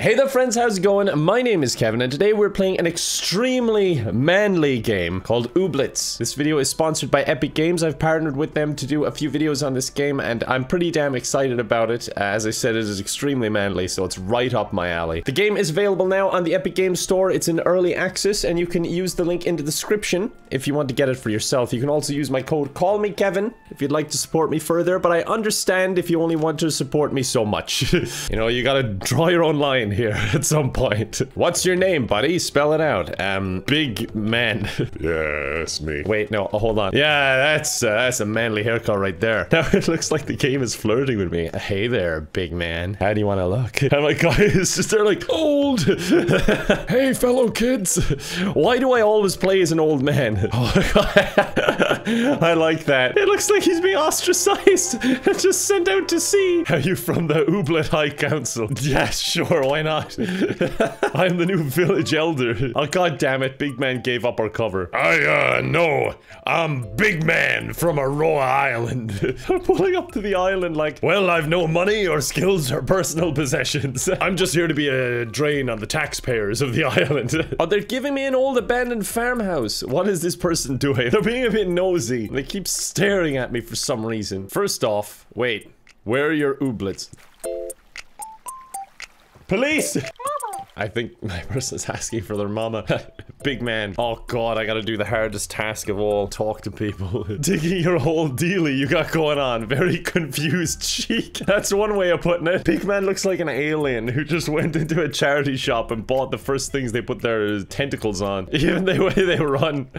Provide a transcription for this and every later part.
Hey there friends, how's it going? My name is Kevin and today we're playing an extremely manly game called Ooblets. This video is sponsored by Epic Games. I've partnered with them to do a few videos on this game and I'm pretty damn excited about it. As I said, it is extremely manly, so it's right up my alley. The game is available now on the Epic Games store. It's in early access and you can use the link in the description if you want to get it for yourself. You can also use my code CALLMEKEVIN if you'd like to support me further, but I understand if you only want to support me so much. you know, you gotta draw your own line here at some point. What's your name, buddy? Spell it out. Um, big man. Yeah, that's me. Wait, no, hold on. Yeah, that's uh, that's a manly haircut right there. Now it looks like the game is flirting with me. Hey there, big man. How do you want to look? And my guy is just there like, old. hey, fellow kids. Why do I always play as an old man? I like that. It looks like he's being ostracized and just sent out to sea. Are you from the Ooblet High Council? Yes, sure, why not? I'm the new village elder. Oh, god damn it, Big Man gave up our cover. I, uh, no. I'm Big Man from Aroa Island. I'm pulling up to the island like, well, I've no money or skills or personal possessions. I'm just here to be a drain on the taxpayers of the island. oh, they're giving me an old abandoned farmhouse. What is this person doing? They're being a bit nosy. They keep staring at me for some reason. First off, wait. Where are your ooblets? Police! I think my person's asking for their mama. Big man. Oh god, I gotta do the hardest task of all. Talk to people. Digging your whole dealie you got going on. Very confused cheek. That's one way of putting it. Big man looks like an alien who just went into a charity shop and bought the first things they put their tentacles on. Even the way they run.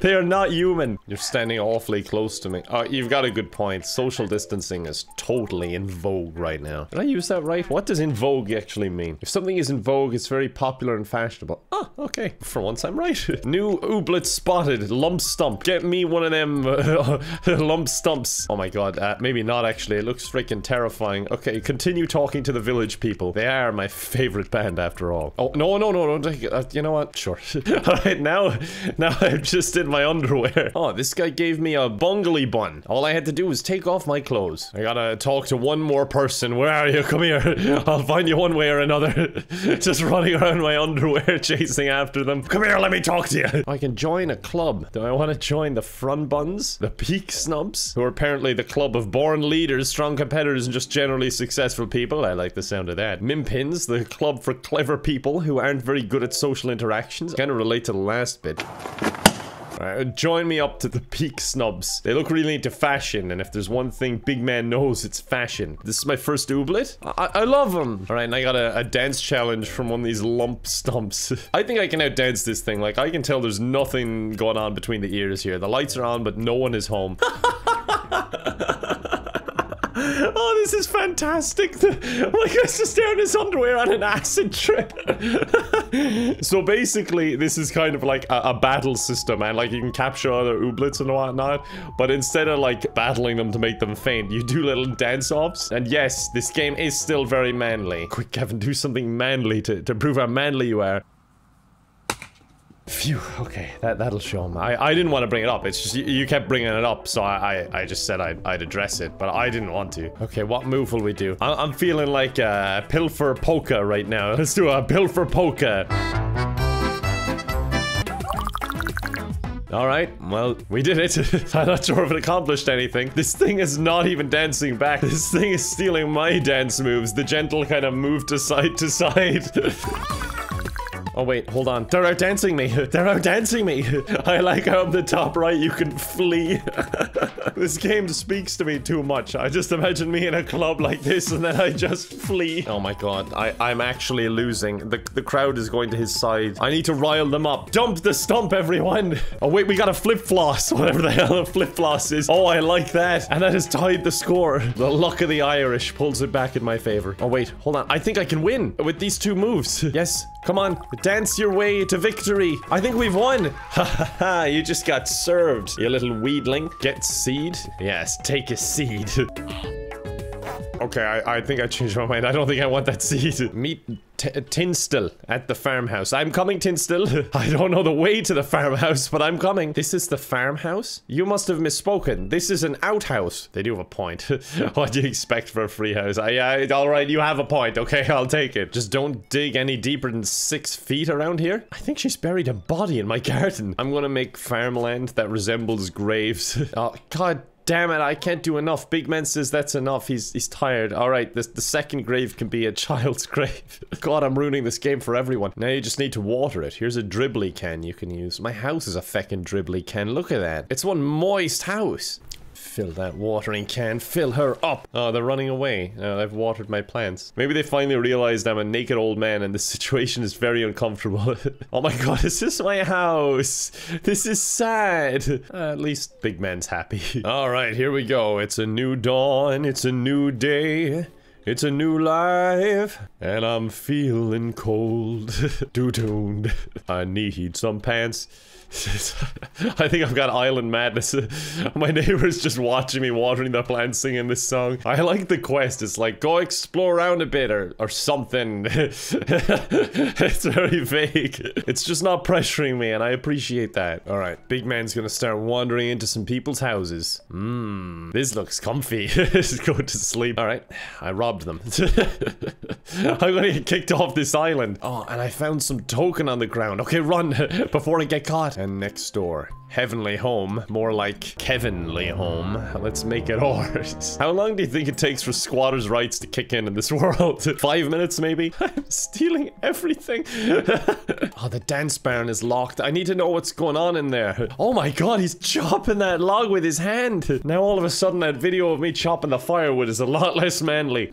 they are not human. You're standing awfully close to me. Oh, you've got a good point. Social distancing is totally in vogue right now. Did I use that right? What does in vogue actually mean? If something is in vogue, it's very popular and fashionable. Oh, okay. For once, I'm right. New ooblet spotted. Lump stump. Get me one of them uh, lump stumps. Oh my god. Uh, maybe not, actually. It looks freaking terrifying. Okay, continue talking to the village people. They are my favorite band, after all. Oh, no, no, no, no. Uh, you know what? Sure. Alright, now, now I'm just in my underwear. Oh, this guy gave me a bungly bun. All I had to do was take off my clothes. I gotta talk to one more person. Where are you? Come here. I'll find you one way or another. just running around my underwear chasing after them. Come here, let me talk to you. I can join a club. Do I want to join the Frond Buns? The peak snubs? Who are apparently the club of born leaders, strong competitors, and just generally successful people. I like the sound of that. Mimpins, the club for clever people who aren't very good at social interactions. Kind of relate to the last bit. Alright, join me up to the peak snubs. They look really into fashion, and if there's one thing Big Man knows, it's fashion. This is my first ooblet. I, I love them. Alright, and I got a, a, dance challenge from one of these lump stumps. I think I can outdance this thing. Like, I can tell there's nothing going on between the ears here. The lights are on, but no one is home. This is fantastic. like, guy's just in his underwear on an acid trip. so basically, this is kind of like a, a, battle system, and like you can capture other ooblets and whatnot. But instead of like battling them to make them faint, you do little dance-offs. And yes, this game is still very manly. Quick, Kevin, do something manly to, to prove how manly you are. Phew, okay, that, that'll show him. I, I didn't want to bring it up, it's just, you, you kept bringing it up, so I, I, I just said I'd, I'd, address it, but I didn't want to. Okay, what move will we do? I, I'm feeling like a pilfer polka right now. Let's do a pilfer polka. Alright, well, we did it. I'm not sure if it accomplished anything. This thing is not even dancing back. This thing is stealing my dance moves. The gentle kind of move to side to side. Oh wait, hold on. They're outdancing me. They're outdancing me. I like how on the top right you can flee. this game speaks to me too much. I just imagine me in a club like this and then I just flee. Oh my god, I, I'm actually losing. The, the crowd is going to his side. I need to rile them up. Dump the stump, everyone. Oh wait, we got a flip floss. Whatever the hell a flip floss is. Oh, I like that. And that has tied the score. The luck of the Irish pulls it back in my favor. Oh wait, hold on. I think I can win with these two moves. Yes, come on. Dance your way to victory. I think we've won. Ha ha ha, you just got served, you little weedling. Get seed? Yes, take a seed. Okay, I, I think I changed my mind. I don't think I want that seed. Meet T Tinstle at the farmhouse. I'm coming, Tinstle. I don't know the way to the farmhouse, but I'm coming. This is the farmhouse? You must have misspoken. This is an outhouse. They do have a point. what do you expect for a free house? I, I, all right, you have a point. Okay, I'll take it. Just don't dig any deeper than six feet around here. I think she's buried a body in my garden. I'm gonna make farmland that resembles graves. oh, god damn it, I can't do enough. Big Man says that's enough. He's he's tired. Alright, the, the second grave can be a child's grave. God, I'm ruining this game for everyone. Now you just need to water it. Here's a dribbly can you can use. My house is a feckin' dribbly can. Look at that. It's one moist house. Fill that watering can. Fill her up. Oh, they're running away. Oh, I've watered my plants. Maybe they finally realized I'm a naked old man and the situation is very uncomfortable. oh my god, is this my house? This is sad. Uh, at least Big Man's happy. Alright, here we go. It's a new dawn. It's a new day. It's a new life, and I'm feeling cold. Doo-dooned. I need some pants. I think I've got island madness. My neighbor's just watching me watering the plants singing this song. I like the quest. It's like, go explore around a bit or, or something. it's very vague. It's just not pressuring me and I appreciate that. All right, big man's gonna start wandering into some people's houses. Mmm, this looks comfy. Just go to sleep. All right, I robbed them. I'm gonna get kicked off this island. Oh, and I found some token on the ground. Okay, run before I get caught. And next door. Heavenly home. More like Kevinly home. Let's make it ours. How long do you think it takes for squatters' rights to kick in in this world? Five minutes, maybe? I'm stealing everything. oh, the dance barn is locked. I need to know what's going on in there. Oh my god, he's chopping that log with his hand. Now all of a sudden that video of me chopping the firewood is a lot less manly.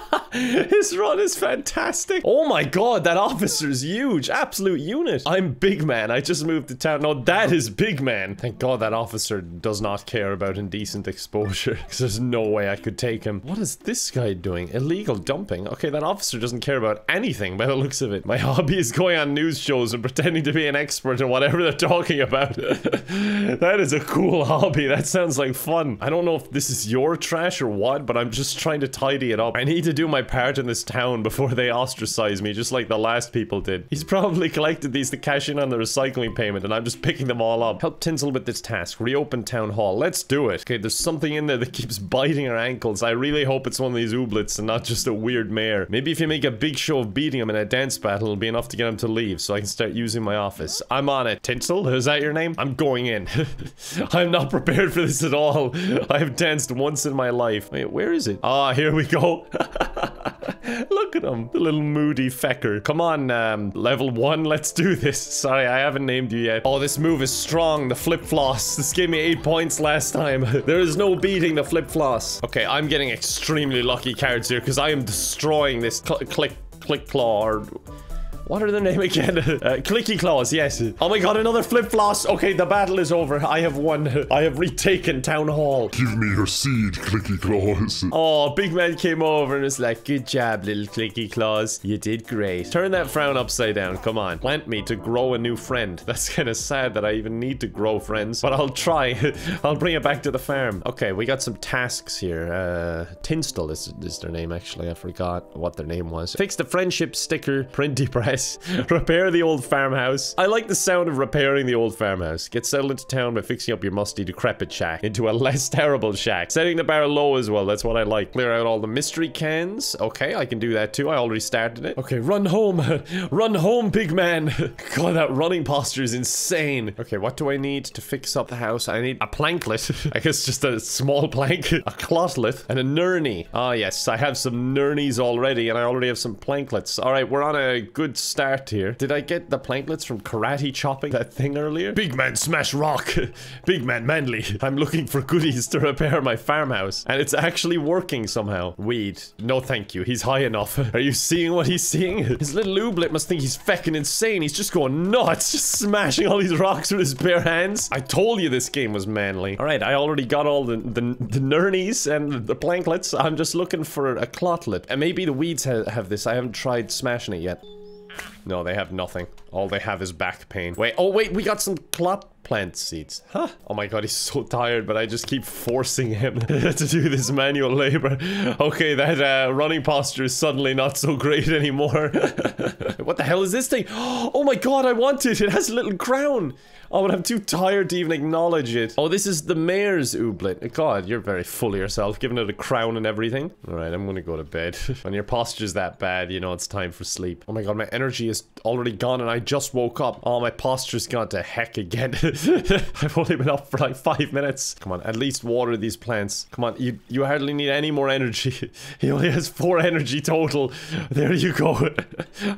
His run is fantastic. Oh my god, that officer is huge. Absolute unit. I'm big man. I just moved to town. No, that is big man. Thank god that officer does not care about indecent exposure. Because there's no way I could take him. What is this guy doing? Illegal dumping. Okay, that officer doesn't care about anything by the looks of it. My hobby is going on news shows and pretending to be an expert in whatever they're talking about. that is a cool hobby. That sounds like fun. I don't know if this is your trash or what, but I'm just trying to tidy it up. I need to do my part in this town before they ostracize me, just like the last people did. He's probably collected these to cash in on the recycling payment, and I'm just picking them all up. Help Tinsel with this task. Reopen town hall. Let's do it. Okay, there's something in there that keeps biting our ankles. I really hope it's one of these ooblets and not just a weird mare. Maybe if you make a big show of beating him in a dance battle, it'll be enough to get him to leave, so I can start using my office. I'm on it. Tinsel, is that your name? I'm going in. I'm not prepared for this at all. I've danced once in my life. Wait, where is it? Ah, here we go. Look at him, the little moody fecker. Come on, um, level one, let's do this. Sorry, I haven't named you yet. Oh, this move is strong, the flip floss. This gave me eight points last time. there is no beating the flip floss. Okay, I'm getting extremely lucky cards here because I am destroying this cl click, click claw or what are the name again? uh, clicky claws, yes. Oh my god, another flip floss. Okay, the battle is over. I have won. I have retaken town hall. Give me your seed, Clicky Claws. Oh, big man came over and was like, good job, little clicky claws. You did great. Turn that frown upside down. Come on. Plant me to grow a new friend. That's kind of sad that I even need to grow friends, but I'll try. I'll bring it back to the farm. Okay, we got some tasks here. Uh, Tinstle is, is their name, actually. I forgot what their name was. Fix the friendship sticker, printy press. Repair the old farmhouse. I like the sound of repairing the old farmhouse. Get settled into town by fixing up your musty, decrepit shack into a less terrible shack. Setting the bar low as well. That's what I like. Clear out all the mystery cans. Okay, I can do that too. I already started it. Okay, run home. run home, big man. God, that running posture is insane. Okay, what do I need to fix up the house? I need a planklet. I guess just a small plank. A clotlet. And a nurney. Ah, yes. I have some nurneys already, and I already have some planklets. All right, we're on a good start here. Did I get the planklets from karate chopping that thing earlier? Big man smash rock. Big man manly. I'm looking for goodies to repair my farmhouse. And it's actually working somehow. Weed. No thank you. He's high enough. Are you seeing what he's seeing? His little ooblet must think he's fecking insane. He's just going nuts. Just smashing all these rocks with his bare hands. I told you this game was manly. Alright, I already got all the, the, the nurnies and the planklets. I'm just looking for a clotlet. And maybe the weeds ha have this. I haven't tried smashing it yet. No, they have nothing. All they have is back pain. Wait, oh wait, we got some club plant seeds. Huh? Oh my god, he's so tired, but I just keep forcing him to do this manual labor. Okay, that uh, running posture is suddenly not so great anymore. what the hell is this thing? Oh my god, I want it. It has a little crown. Oh, but I'm too tired to even acknowledge it. Oh, this is the mayor's ooblet. God, you're very full of yourself, giving it a crown and everything. All right, I'm gonna go to bed. when your posture's that bad, you know it's time for sleep. Oh my god, my energy is already gone and I just woke up. Oh, my posture's gone to heck again. I've only been up for like five minutes. Come on, at least water these plants. Come on, you, you hardly need any more energy. he only has four energy total. There you go.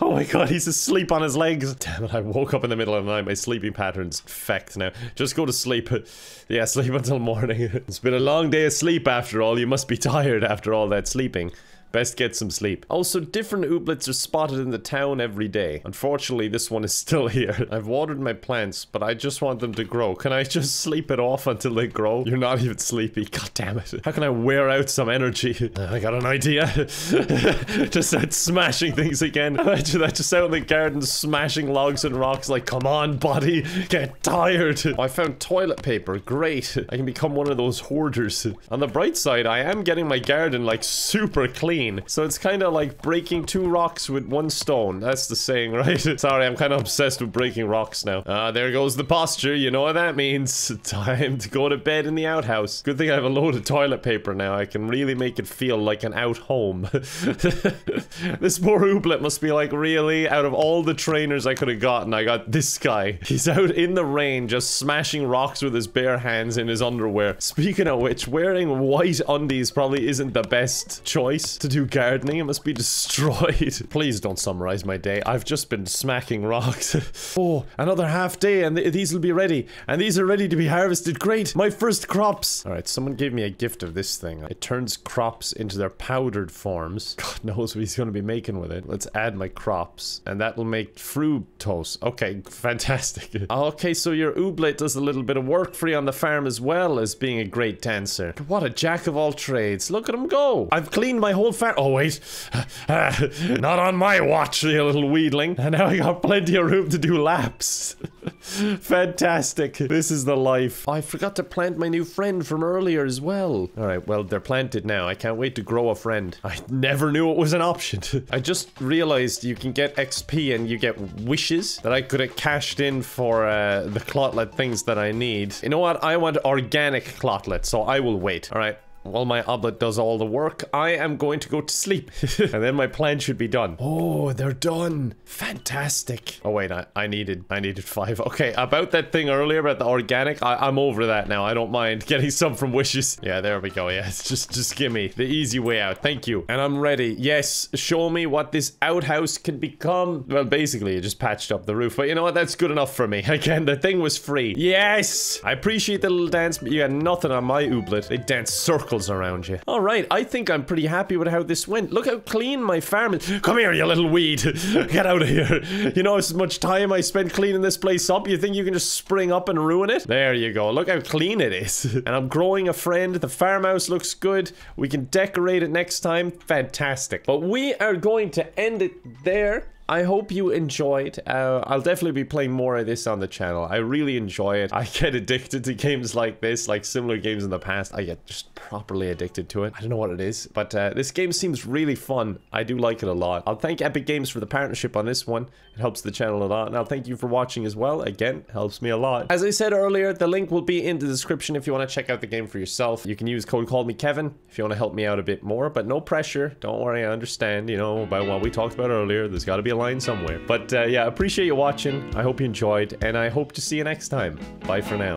oh my god, he's asleep on his legs. Damn it, I woke up in the middle of the night. My sleeping patterns infect now. Just go to sleep. yeah, sleep until morning. it's been a long day of sleep after all. You must be tired after all that sleeping. Best get some sleep. Also, different ooblets are spotted in the town every day. Unfortunately, this one is still here. I've watered my plants, but I just want them to grow. Can I just sleep it off until they grow? You're not even sleepy. God damn it. How can I wear out some energy? I got an idea. just start smashing things again. Imagine that just out in the garden smashing logs and rocks like, come on, buddy, get tired. I found toilet paper. Great. I can become one of those hoarders. On the bright side, I am getting my garden like super clean So it's kind of like breaking two rocks with one stone. That's the saying, right? Sorry, I'm kind of obsessed with breaking rocks now. Ah, uh, there goes the posture. You know what that means. Time to go to bed in the outhouse. Good thing I have a load of toilet paper now. I can really make it feel like an out home. this poor ooblet must be like, really? Out of all the trainers I could have gotten, I got this guy. He's out in the rain just smashing rocks with his bare hands in his underwear. Speaking of which, wearing white undies probably isn't the best choice to do gardening. It must be destroyed. Please don't summarize my day. I've just been smacking rocks. oh, another half day and th these will be ready. And these are ready to be harvested. Great. My first crops. All right, someone gave me a gift of this thing. It turns crops into their powdered forms. God knows what he's going to be making with it. Let's add my crops. And that will make fructose. Okay, fantastic. Ah, okay, so your ooblet does a little bit of work for you on the farm as well as being a great dancer. What a jack of all trades. Look at him go. I've cleaned my whole farm. Oh, wait. not on my watch, you little weedling. And now I got plenty of room to do laps. Fantastic. This is the life. I forgot to plant my new friend from earlier as well. All right, well, they're planted now. I can't wait to grow a friend. I never knew it was an option. I just realized you can get XP and you get wishes that I could have cashed in for uh, the clotlet things that I need. You know what? I want organic clotlet, so I will wait. All right. While my ooblet does all the work, I am going to go to sleep. and then my plan should be done. Oh, they're done. Fantastic. Oh, wait, I, I needed, I needed five. Okay, about that thing earlier about the organic, I, am over that now. I don't mind getting some from Wishes. Yeah, there we go. Yeah, just, just give me the easy way out. Thank you. And I'm ready. Yes, show me what this outhouse can become. Well, basically, it just patched up the roof. But you know what? That's good enough for me. Again, the thing was free. Yes! I appreciate the little dance, but you got nothing on my ooblet. They dance circles circles around you. All right, I think I'm pretty happy with how this went. Look how clean my farm is. Come here, you little weed. Get out of here. You know as much time I spent cleaning this place up, you think you can just spring up and ruin it? There you go. Look how clean it is. and I'm growing a friend. The farmhouse looks good. We can decorate it next time. Fantastic. But we are going to end it there. I hope you enjoyed. Uh, I'll definitely be playing more of this on the channel. I really enjoy it. I get addicted to games like this, like similar games in the past. I get just properly addicted to it. I don't know what it is, but uh, this game seems really fun. I do like it a lot. I'll thank Epic Games for the partnership on this one. It helps the channel a lot, and I'll thank you for watching as well. Again, helps me a lot. As I said earlier, the link will be in the description if you want to check out the game for yourself. You can use code CallMeKevin if you want to help me out a bit more, but no pressure. Don't worry, I understand, you know, about what we talked about earlier. There's got to be a line somewhere. But uh, yeah, appreciate you watching. I hope you enjoyed, and I hope to see you next time. Bye for now.